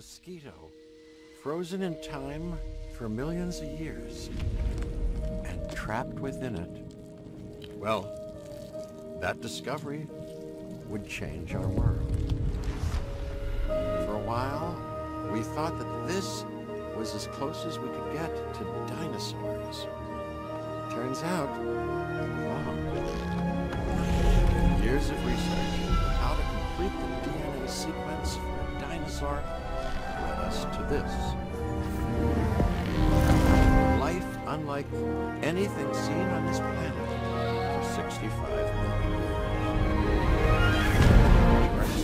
mosquito, frozen in time for millions of years, and trapped within it. Well, that discovery would change our world. For a while, we thought that this was as close as we could get to dinosaurs. Turns out, wrong. Years of research how to complete the DNA sequence for a dinosaur led us to this. Life unlike anything seen on this planet for 65 million years.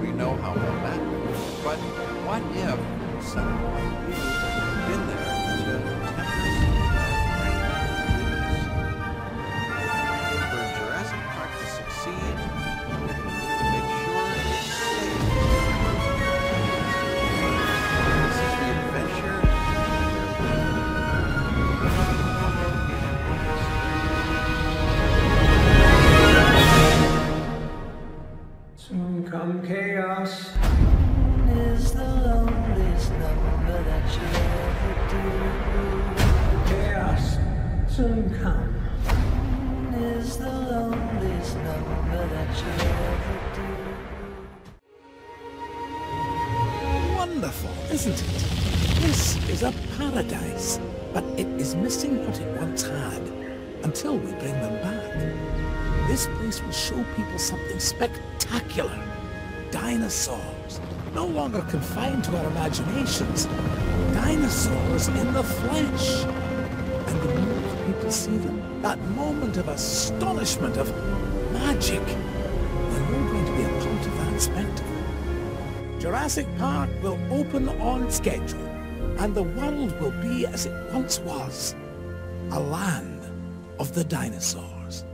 We know how well that works, but what if someone we had been there Wonderful, isn't it? This is a paradise, but it is missing what it once had until we bring them back. This place will show people something spectacular. Dinosaurs, no longer confined to our imaginations. Dinosaurs in the flesh. And the moment people see them, that moment of astonishment, of magic, Jurassic Park will open on schedule, and the world will be as it once was a land of the dinosaurs.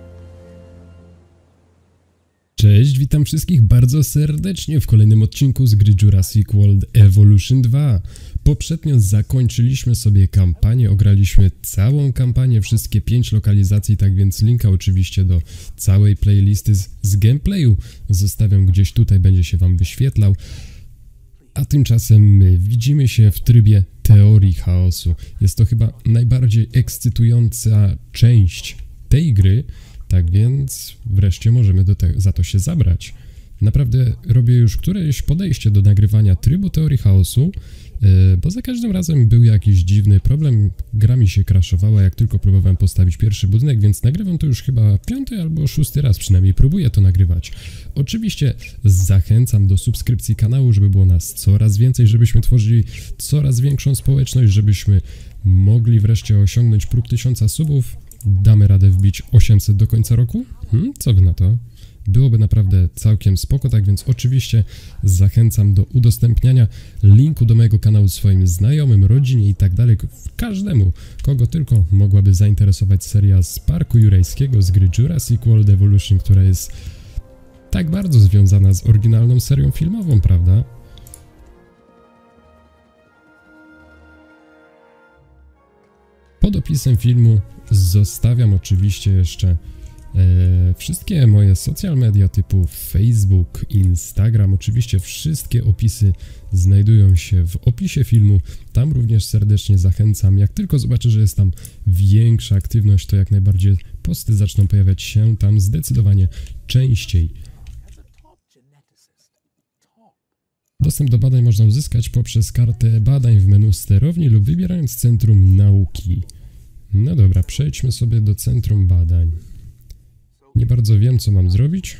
Cześć, witam wszystkich bardzo serdecznie w kolejnym odcinku z gry Jurassic World Evolution 2. Poprzednio zakończyliśmy sobie kampanię, ograliśmy całą kampanię, wszystkie 5 lokalizacji, tak więc linka oczywiście do całej playlisty z, z gameplayu zostawiam gdzieś tutaj, będzie się wam wyświetlał. A tymczasem my widzimy się w trybie teorii chaosu. Jest to chyba najbardziej ekscytująca część tej gry, tak więc wreszcie możemy za to się zabrać. Naprawdę robię już któreś podejście do nagrywania trybu teorii chaosu, yy, bo za każdym razem był jakiś dziwny problem, gra mi się crashowała jak tylko próbowałem postawić pierwszy budynek, więc nagrywam to już chyba piąty albo szósty raz przynajmniej, próbuję to nagrywać. Oczywiście zachęcam do subskrypcji kanału, żeby było nas coraz więcej, żebyśmy tworzyli coraz większą społeczność, żebyśmy mogli wreszcie osiągnąć próg tysiąca subów. Damy radę wbić 800 do końca roku? Hmm, co wy na to? Byłoby naprawdę całkiem spoko, tak więc oczywiście zachęcam do udostępniania linku do mojego kanału swoim znajomym, rodzinie i tak dalej, każdemu, kogo tylko mogłaby zainteresować seria z Parku Jurajskiego, z gry Jurassic World Evolution, która jest tak bardzo związana z oryginalną serią filmową, prawda? Pod opisem filmu zostawiam oczywiście jeszcze wszystkie moje social media typu Facebook, Instagram. Oczywiście wszystkie opisy znajdują się w opisie filmu. Tam również serdecznie zachęcam. Jak tylko zobaczę, że jest tam większa aktywność, to jak najbardziej posty zaczną pojawiać się tam zdecydowanie częściej. Dostęp do badań można uzyskać poprzez kartę badań w menu sterowni lub wybierając Centrum Nauki. No dobra, przejdźmy sobie do Centrum Badań. Nie bardzo wiem, co mam zrobić,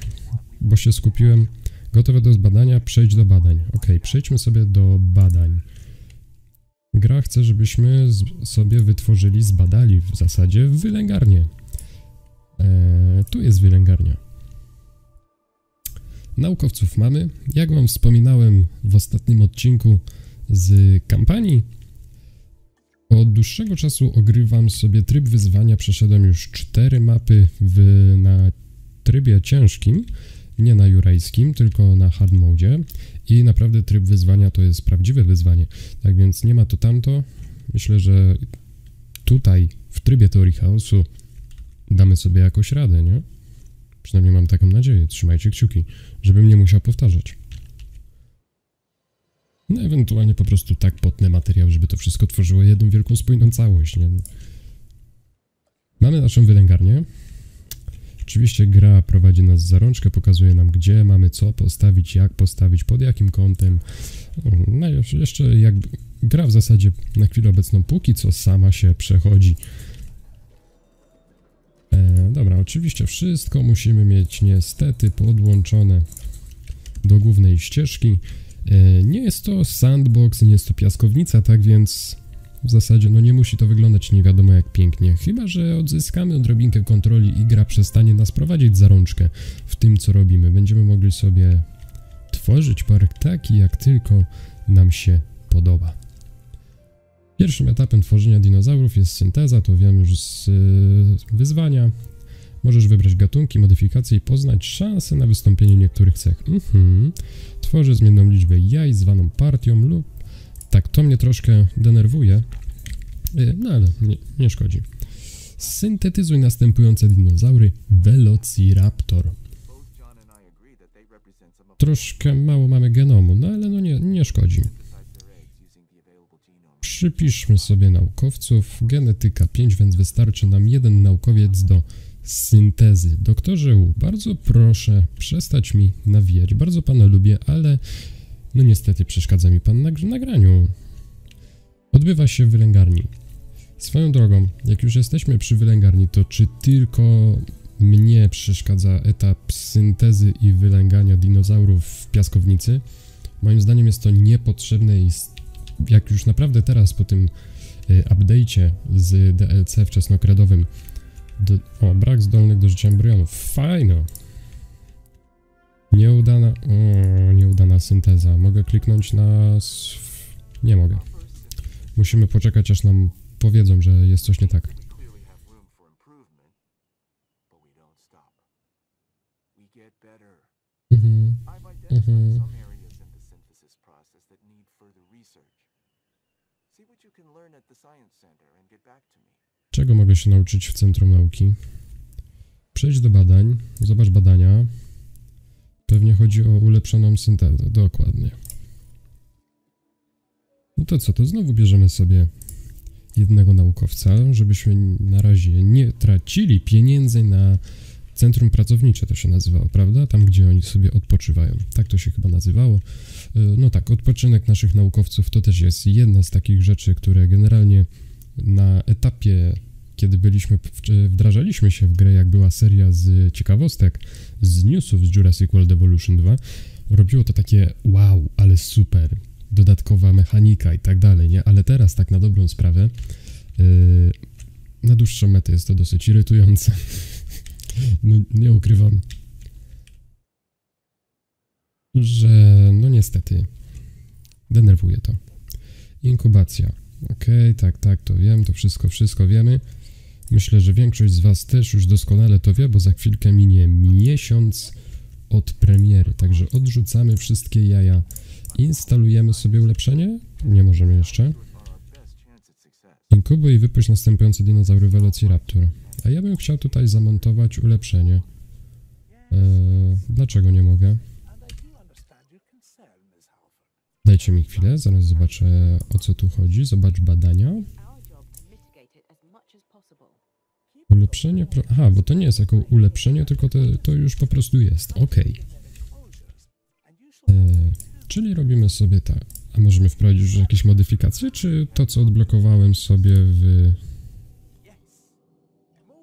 bo się skupiłem. Gotowe do zbadania, przejdź do badań. Ok, przejdźmy sobie do badań. Gra chce, żebyśmy sobie wytworzyli, zbadali w zasadzie wylęgarnię. Eee, tu jest wylęgarnia. Naukowców mamy. Jak wam wspominałem w ostatnim odcinku z kampanii, od dłuższego czasu ogrywam sobie tryb wyzwania. Przeszedłem już cztery mapy w, na trybie ciężkim, nie na jurajskim, tylko na hard mode. I naprawdę tryb wyzwania to jest prawdziwe wyzwanie. Tak więc nie ma to tamto. Myślę, że tutaj w trybie teorii chaosu damy sobie jakoś radę, nie? Przynajmniej mam taką nadzieję. Trzymajcie kciuki, żebym nie musiał powtarzać. No ewentualnie po prostu tak potnę materiał, żeby to wszystko tworzyło jedną wielką spójną całość, nie? Mamy naszą wylęgarnię. Oczywiście gra prowadzi nas za rączkę, pokazuje nam gdzie mamy co postawić, jak postawić, pod jakim kątem. No jeszcze- jakby gra w zasadzie na chwilę obecną póki co sama się przechodzi. E, dobra, oczywiście wszystko musimy mieć niestety podłączone do głównej ścieżki. E, nie jest to sandbox, nie jest to piaskownica, tak więc w zasadzie no nie musi to wyglądać nie wiadomo jak pięknie, chyba że odzyskamy odrobinkę kontroli i gra przestanie nas prowadzić za rączkę w tym co robimy. Będziemy mogli sobie tworzyć park taki jak tylko nam się podoba. Pierwszym etapem tworzenia dinozaurów jest synteza, to wiemy już z y, wyzwania. Możesz wybrać gatunki, modyfikacje i poznać szanse na wystąpienie niektórych cech. Mhm. Tworzy zmienną liczbę jaj zwaną partią lub... Tak, to mnie troszkę denerwuje, Y, no ale nie, nie szkodzi. Syntetyzuj następujące dinozaury Velociraptor. Troszkę mało mamy genomu, no ale no nie, nie szkodzi. Przypiszmy sobie naukowców. Genetyka 5, więc wystarczy nam jeden naukowiec do syntezy. Doktorze U, bardzo proszę przestać mi nawijać. Bardzo pana lubię, ale no niestety przeszkadza mi pan na gr- nagraniu. Odbywa się w wylęgarni. Swoją drogą, jak już jesteśmy przy wylęgarni, to czy tylko mnie przeszkadza etap syntezy i wylęgania dinozaurów w piaskownicy? Moim zdaniem jest to niepotrzebne i jak już naprawdę teraz po tym y, update'cie z DLC wczesnokredowym do, o, brak zdolnych do życia embrionów. Fajno. Nieudana, o, nieudana synteza. Mogę kliknąć na... Nie mogę. Musimy poczekać, aż nam powiedzą, że jest coś nie tak. Mhm. Mhm. See. Mogę się nauczyć w Centrum Nauki? Przejdź do badań, zobacz badania. Pewnie chodzi o ulepszoną syntezę, dokładnie. No to co, to znowu bierzemy sobie jednego naukowca, żebyśmy na razie nie tracili pieniędzy na centrum pracownicze, to się nazywało, prawda? Tam, gdzie oni sobie odpoczywają. Tak to się chyba nazywało. Y, No tak, odpoczynek naszych naukowców to też jest jedna z takich rzeczy, które generalnie na etapie, kiedy byliśmy, wdrażaliśmy się w grę, jak była seria z ciekawostek, z newsów z Jurassic World Evolution 2, robiło to takie wow, ale super, dodatkowa mechanika i tak dalej, nie? Ale teraz, tak na dobrą sprawę, yy, na dłuższą metę jest to dosyć irytujące. no, nie ukrywam, że no niestety denerwuje to. Inkubacja. Okej, tak, tak, to wiem, to wszystko, wszystko wiemy. Myślę, że większość z Was też już doskonale to wie, bo za chwilkę minie miesiąc od premiery. Także odrzucamy wszystkie jaja. Instalujemy sobie ulepszenie? Nie możemy jeszcze. Inkubuj i wypuść następujące dinozaury Velociraptor. A ja bym chciał tutaj zamontować ulepszenie. Eee, dlaczego nie mogę? Dajcie mi chwilę, zaraz zobaczę o co tu chodzi. Zobacz badania. Our job to mitigate it as much as possible. Ulepszenie. Pro... Aha, bo to nie jest jako ulepszenie, tylko to, to już po prostu jest. Ok. czyli robimy sobie tak. A możemy wprowadzić już jakieś modyfikacje, czy to, co odblokowałem sobie w.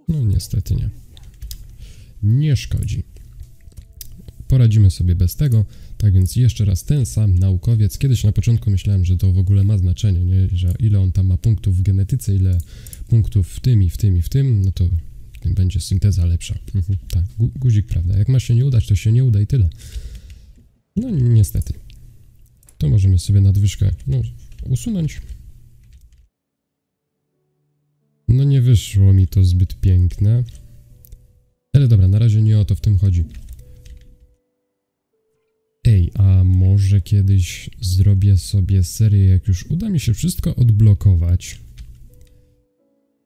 No, niestety nie. Nie szkodzi. Poradzimy sobie bez tego. Tak więc jeszcze raz ten sam naukowiec. Kiedyś na początku myślałem, że to w ogóle ma znaczenie, nie? że ile on tam ma punktów w genetyce, ile punktów w tym i w tym i w tym, no to będzie synteza lepsza. Mhm, tak, gu guzik, prawda? Jak ma się nie udać, to się nie uda i tyle. No niestety. To możemy sobie nadwyżkę no, usunąć. No nie wyszło mi to zbyt piękne. Ale dobra, na razie nie o to w tym chodzi. Ej, a może kiedyś zrobię sobie serię, jak już uda mi się wszystko odblokować,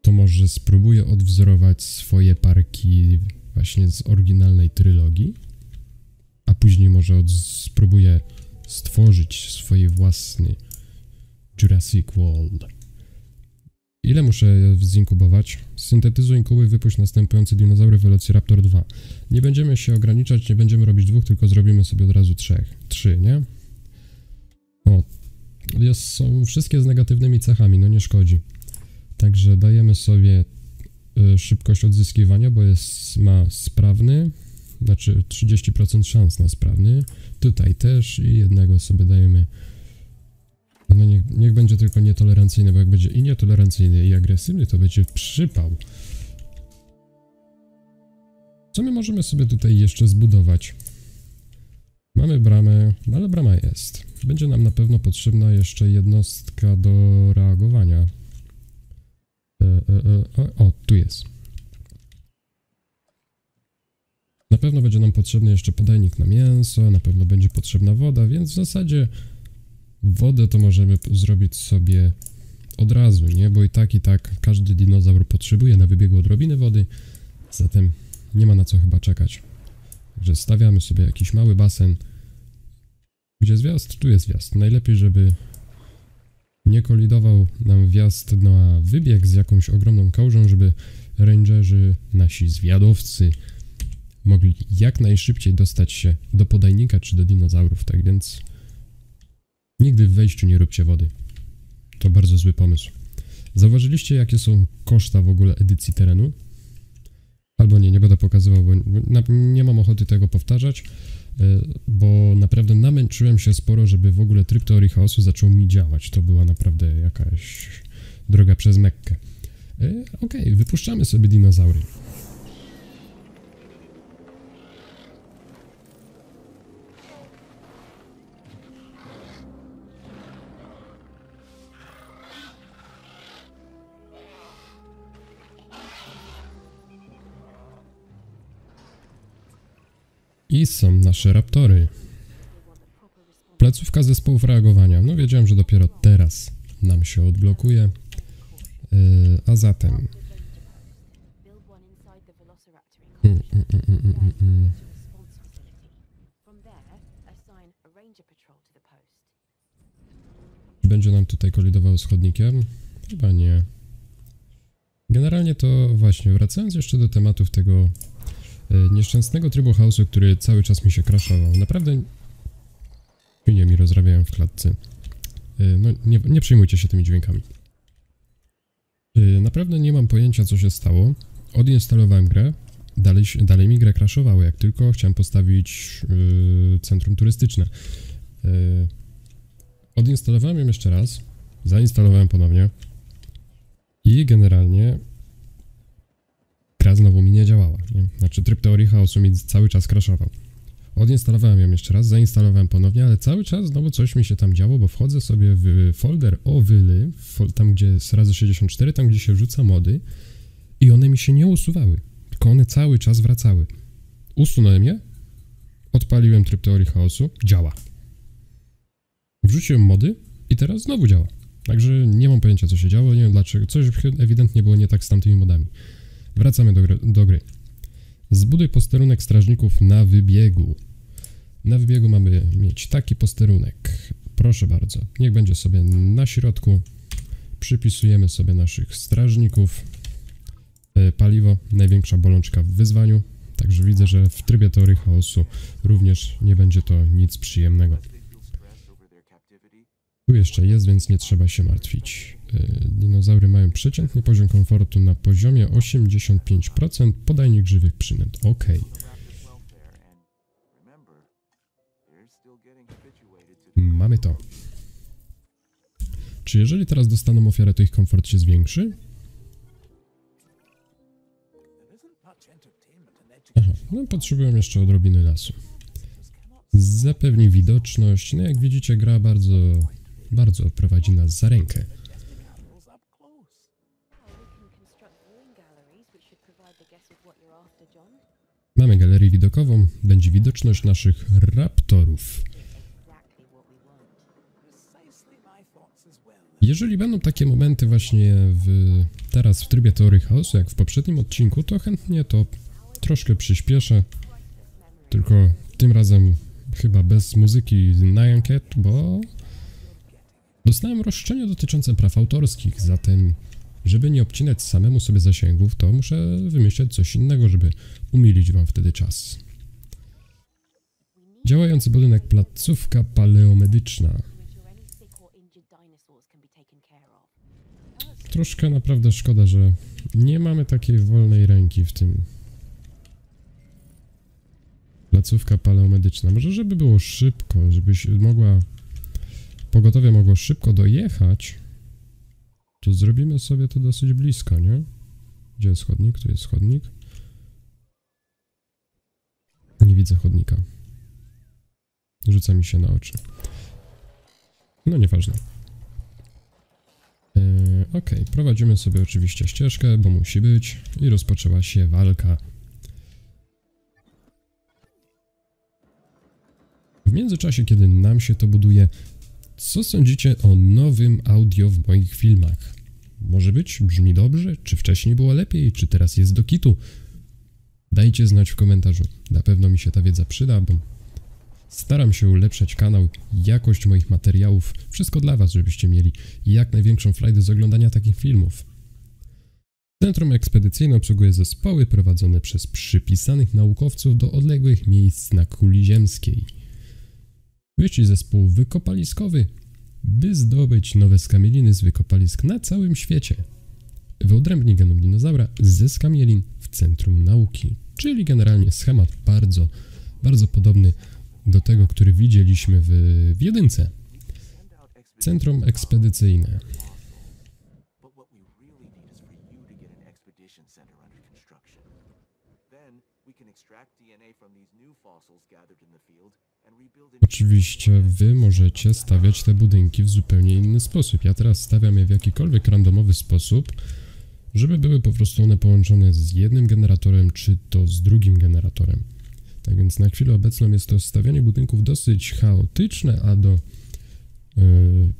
to może spróbuję odwzorować swoje parki właśnie z oryginalnej trylogii, a później może spróbuję stworzyć swój własny Jurassic World. Ile muszę zinkubować? Syntetyzuj inkubuj, wypuść następujący dinozaury Velociraptor 2. Nie będziemy się ograniczać, nie będziemy robić dwóch, tylko zrobimy sobie od razu trzech. Trzy, nie? O, jest, są wszystkie z negatywnymi cechami, no nie szkodzi. Także dajemy sobie y, szybkość odzyskiwania, bo jest, ma sprawny, znaczy 30% szans na sprawny. Tutaj też i jednego sobie dajemy. No niech, niech będzie tylko nietolerancyjny, bo jak będzie i nietolerancyjny, i agresywny, to będzie przypał. Co my możemy sobie tutaj jeszcze zbudować? Mamy bramę, ale brama jest. Będzie nam na pewno potrzebna jeszcze jednostka do reagowania. E, e, e, o, tu jest. Na pewno będzie nam potrzebny jeszcze podajnik na mięso, na pewno będzie potrzebna woda, więc w zasadzie wodę to możemy zrobić sobie od razu, nie? Bo i tak, i tak każdy dinozaur potrzebuje na wybiegu odrobiny wody, zatem nie ma na co chyba czekać. Także stawiamy sobie jakiś mały basen. Gdzie jest wjazd? Tu jest wjazd. Najlepiej, żeby nie kolidował nam wjazd na wybieg z jakąś ogromną kałużą, żeby rangerzy, nasi zwiadowcy mogli jak najszybciej dostać się do podajnika czy do dinozaurów, tak więc nigdy w wejściu nie róbcie wody. To bardzo zły pomysł. Zauważyliście, jakie są koszta w ogóle edycji terenu? Albo nie, nie będę pokazywał, bo nie mam ochoty tego powtarzać, bo naprawdę namęczyłem się sporo, żeby w ogóle tryb teorii chaosu zaczął mi działać. To była naprawdę jakaś droga przez Mekkę. E, Okej, wypuszczamy sobie dinozaury. I są nasze raptory. Placówka zespołów reagowania. No wiedziałem, że dopiero teraz nam się odblokuje. Yy, a zatem... Mm, mm, mm, mm, mm, mm. to the post. Będzie nam tutaj kolidował z chodnikiem? Chyba nie. Generalnie to właśnie, wracając jeszcze do tematów tego nieszczęsnego trybu chaosu, który cały czas mi się crashował. Naprawdę nie mi rozrabiają w klatce. E, No nie, nie przejmujcie się tymi dźwiękami. E, Naprawdę nie mam pojęcia co się stało. Odinstalowałem grę. Dalej, dalej mi grę crashowało, jak tylko chciałem postawić e, centrum turystyczne. E, Odinstalowałem ją jeszcze raz, zainstalowałem ponownie i generalnie gra znowu mi nie działała. Nie? Znaczy tryb teorii chaosu mi cały czas crashował. Odinstalowałem ją jeszcze raz, zainstalowałem ponownie, ale cały czas znowu coś mi się tam działo, bo wchodzę sobie w folder o wyly, tam gdzie jest razy 64, tam gdzie się wrzuca mody i one mi się nie usuwały, tylko one cały czas wracały. Usunąłem je, odpaliłem tryb teorii chaosu, działa. Wrzuciłem mody i teraz znowu działa. Także nie mam pojęcia, co się działo, nie wiem dlaczego. Coś ewidentnie było nie tak z tamtymi modami. Wracamy do gry. Do gry. Zbuduj posterunek strażników na wybiegu. Na wybiegu mamy mieć taki posterunek. Proszę bardzo. Niech będzie sobie na środku. Przypisujemy sobie naszych strażników. E, Paliwo, największa bolączka w wyzwaniu. Także widzę, że w trybie teorii chaosu również nie będzie to nic przyjemnego. Tu jeszcze jest, więc nie trzeba się martwić. Yy, Dinozaury mają przeciętny poziom komfortu na poziomie 85%, podajnik żywych przynęt. Ok. Mamy to. Czy jeżeli teraz dostaną ofiarę, to ich komfort się zwiększy? Aha, no potrzebują jeszcze odrobiny lasu. Zapewni widoczność. No jak widzicie, gra bardzo, bardzo prowadzi nas za rękę. Mamy galerię widokową, będzie widoczność naszych raptorów. Jeżeli będą takie momenty właśnie w, teraz w trybie teorii chaosu, jak w poprzednim odcinku, to chętnie to troszkę przyspieszę. Tylko tym razem chyba bez muzyki Nyan Cat, bo dostałem roszczenie dotyczące praw autorskich, zatem żeby nie obcinać samemu sobie zasięgów, to muszę wymyśleć coś innego, żeby umilić wam wtedy czas. Działający budynek placówka paleomedyczna. Troszkę naprawdę szkoda, że nie mamy takiej wolnej ręki w tym. Placówka paleomedyczna. Może żeby było szybko, żebyś mogła. Pogotowie mogło szybko dojechać, to zrobimy sobie to dosyć blisko, nie? Gdzie jest chodnik? Tu jest chodnik. Nie widzę chodnika. Rzuca mi się na oczy. No nieważne. Yy, Okej, prowadzimy sobie oczywiście ścieżkę, bo musi być i rozpoczęła się walka. W międzyczasie, kiedy nam się to buduje, co sądzicie o nowym audio w moich filmach? Może być, brzmi dobrze, czy wcześniej było lepiej, czy teraz jest do kitu? Dajcie znać w komentarzu. Na pewno mi się ta wiedza przyda, bo Staram się ulepszać kanał, jakość moich materiałów, wszystko dla Was, żebyście mieli jak największą frajdę z oglądania takich filmów. Centrum Ekspedycyjne obsługuje zespoły prowadzone przez przypisanych naukowców do odległych miejsc na kuli ziemskiej. Wyścig zespół wykopaliskowy, by zdobyć nowe skamieliny z wykopalisk na całym świecie. Wyodrębni genom dinozaura ze skamielin w centrum nauki, czyli generalnie schemat bardzo, bardzo podobny do tego, który widzieliśmy w, w jedynce. Centrum ekspedycyjne. DNA from these new fossils gathered in the field Oczywiście wy możecie stawiać te budynki w zupełnie inny sposób. Ja teraz stawiam je w jakikolwiek randomowy sposób, żeby były po prostu one połączone z jednym generatorem, czy to z drugim generatorem. Tak więc na chwilę obecną jest to stawianie budynków dosyć chaotyczne, a do e,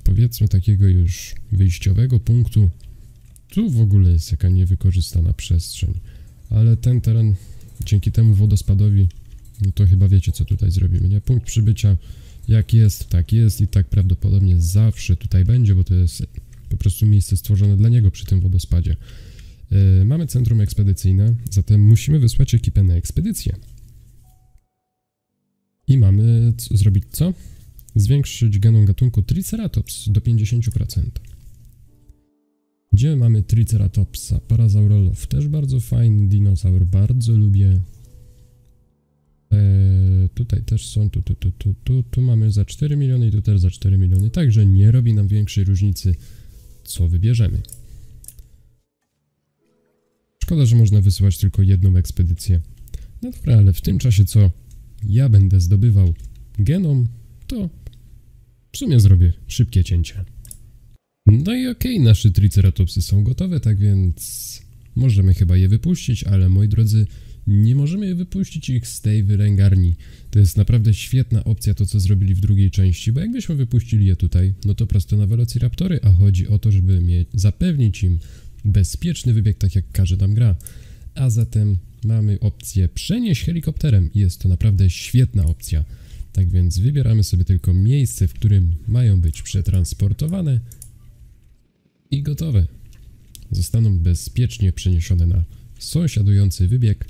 powiedzmy takiego już wyjściowego punktu tu w ogóle jest jaka niewykorzystana przestrzeń. Ale ten teren dzięki temu wodospadowi no to chyba wiecie, co tutaj zrobimy, nie? Punkt przybycia, jak jest, tak jest i tak prawdopodobnie zawsze tutaj będzie, bo to jest po prostu miejsce stworzone dla niego przy tym wodospadzie. Yy, mamy centrum ekspedycyjne, zatem musimy wysłać ekipę na ekspedycję. I mamy zrobić co? Zwiększyć genom gatunku Triceratops do 50%. Gdzie mamy Triceratopsa? Parasaurolow, też bardzo fajny dinozaur, bardzo lubię. Eee, tutaj też są, tu, tu, tu, tu, tu, tu mamy za 4 miliony i tu też za 4 miliony, także nie robi nam większej różnicy, co wybierzemy. Szkoda, że można wysyłać tylko jedną ekspedycję. No dobra, ale w tym czasie, co ja będę zdobywał genom, to w sumie zrobię szybkie cięcie. No i okej, nasze triceratopsy są gotowe, tak więc możemy chyba je wypuścić, ale moi drodzy, nie możemy wypuścić ich z tej wylęgarni. To jest naprawdę świetna opcja to, co zrobili w drugiej części, bo jakbyśmy wypuścili je tutaj, no to prosto na Velociraptory, a chodzi o to, żeby mie- zapewnić im bezpieczny wybieg, tak jak każe nam gra. A zatem mamy opcję przenieść helikopterem jest to naprawdę świetna opcja. Tak więc wybieramy sobie tylko miejsce, w którym mają być przetransportowane i gotowe. Zostaną bezpiecznie przeniesione na sąsiadujący wybieg.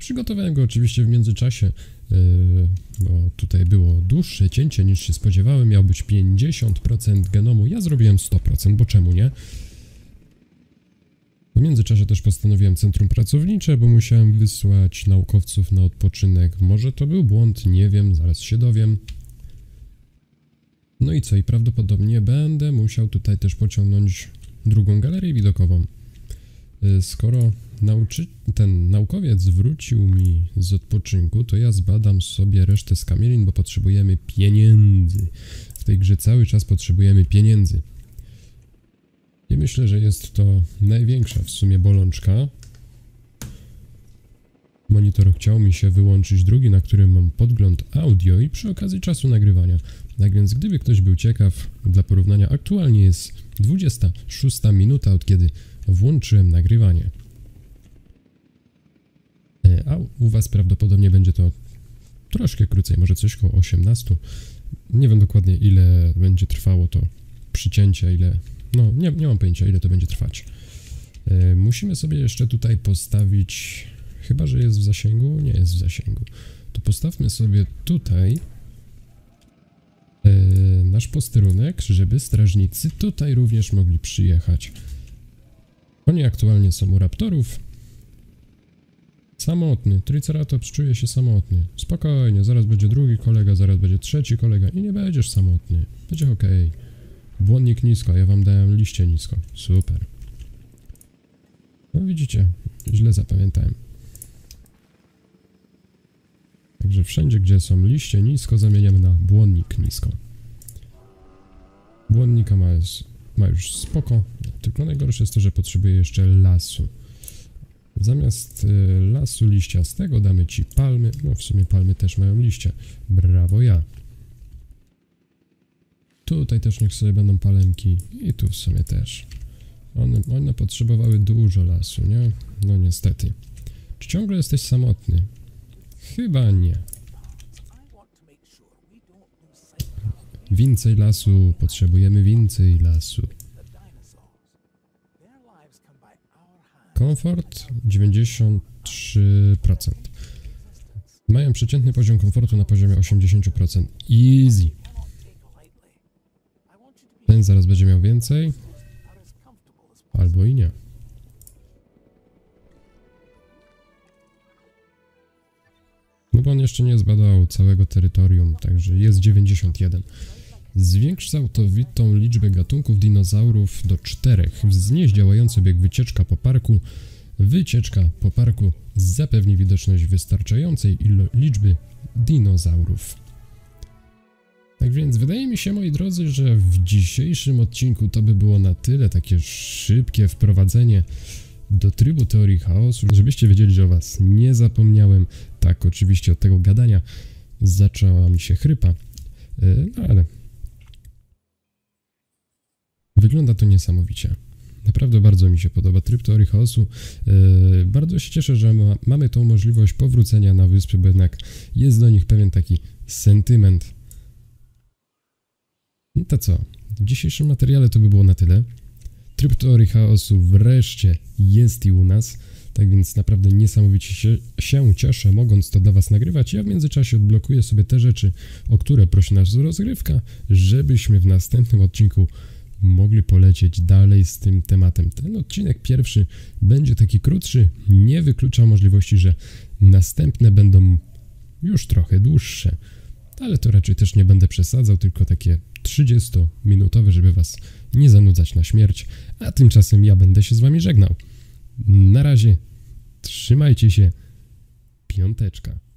Przygotowałem go oczywiście w międzyczasie, yy, bo tutaj było dłuższe cięcie niż się spodziewałem. Miał być 50% genomu, ja zrobiłem 100%, bo czemu nie? W międzyczasie też postanowiłem centrum pracownicze, bo musiałem wysłać naukowców na odpoczynek. Może to był błąd, nie wiem, zaraz się dowiem. No i co, i prawdopodobnie będę musiał tutaj też pociągnąć drugą galerię widokową. Y, Skoro nauczy... ten naukowiec wrócił mi z odpoczynku, to ja zbadam sobie resztę skamielin, bo potrzebujemy pieniędzy. W tej grze cały czas potrzebujemy pieniędzy. I myślę, że jest to największa w sumie bolączka. Monitor chciał mi się wyłączyć drugi, na którym mam podgląd audio i przy okazji czasu nagrywania. Tak więc gdyby ktoś był ciekaw, dla porównania aktualnie jest 26 minuta od kiedy włączyłem nagrywanie. E, A u was prawdopodobnie będzie to troszkę krócej, może coś koło 18. Nie wiem dokładnie ile będzie trwało to przycięcie, ile... No, nie, nie mam pojęcia ile to będzie trwać. E, musimy sobie jeszcze tutaj postawić... Chyba, że jest w zasięgu? Nie jest w zasięgu. To postawmy sobie tutaj e, nasz posterunek, żeby strażnicy tutaj również mogli przyjechać. Oni aktualnie są u raptorów. Samotny. Triceratops czuje się samotny. Spokojnie, zaraz będzie drugi kolega, zaraz będzie trzeci kolega i nie będziesz samotny. Będzie ok. Błonnik nisko, ja wam dałem liście nisko. Super. No widzicie, źle zapamiętałem. Także wszędzie, gdzie są liście nisko, zamieniamy na błonnik nisko. Błonnika ma, ma już spoko, tylko najgorsze jest to, że potrzebuje jeszcze lasu. Zamiast y, lasu liściastego damy ci palmy, no w sumie palmy też mają liście. Brawo ja. Tutaj też niech sobie będą palemki i tu w sumie też. One, one potrzebowały dużo lasu, nie? No niestety. Czy ciągle jesteś samotny? Chyba nie. Więcej lasu, potrzebujemy więcej lasu. Komfort 93%. Mają przeciętny poziom komfortu na poziomie 80%. Easy. Ten zaraz będzie miał więcej. Albo i nie. No bo on jeszcze nie zbadał całego terytorium, także jest 91. Zwiększ całkowitą liczbę gatunków dinozaurów do czterech. Wznieś działający bieg wycieczka po parku. Wycieczka po parku zapewni widoczność wystarczającej liczby dinozaurów. Tak więc wydaje mi się, moi drodzy, że w dzisiejszym odcinku to by było na tyle takie szybkie wprowadzenie do trybu teorii chaosu, żebyście wiedzieli, że o was nie zapomniałem. Tak, oczywiście od tego gadania zaczęła mi się chrypa. E, No ale Wygląda to niesamowicie. Naprawdę bardzo mi się podoba tryb teorii chaosu. Yy, bardzo się cieszę, że ma, mamy tą możliwość powrócenia na wyspy, bo jednak jest do nich pewien taki sentyment. No to co? W dzisiejszym materiale to by było na tyle. Tryb teorii chaosu wreszcie jest i u nas. Tak więc naprawdę niesamowicie się, się cieszę, mogąc to dla Was nagrywać. Ja w międzyczasie odblokuję sobie te rzeczy, o które prosi nas rozgrywka, żebyśmy w następnym odcinku mogli polecieć dalej z tym tematem. Ten odcinek pierwszy będzie taki krótszy, nie wyklucza możliwości, że następne będą już trochę dłuższe, ale to raczej też nie będę przesadzał, tylko takie 30-minutowe, żeby Was nie zanudzać na śmierć, a tymczasem ja będę się z Wami żegnał. Na razie, trzymajcie się, piąteczka.